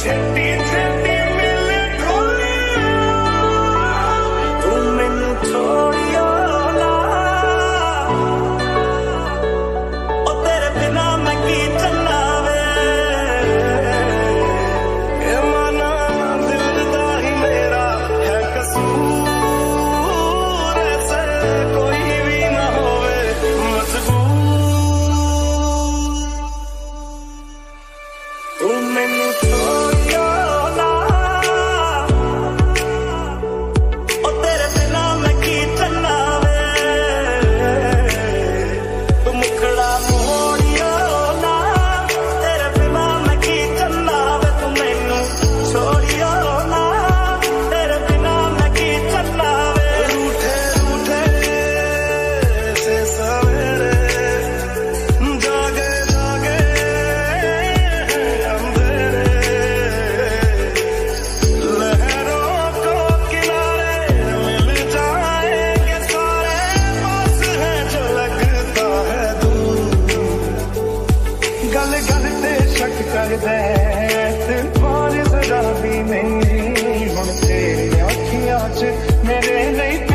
take ਤੇ ਸ਼ੱਕ ਕਰਦਾ ਤੇ ਪਰ ਜ਼ਰਾ ਵੀ ਨਹੀਂ ਹੁਣ ਤੇਰੀ ਅੱਖੀਆਂ 'ਚ ਮੇਰੇ ਲਈ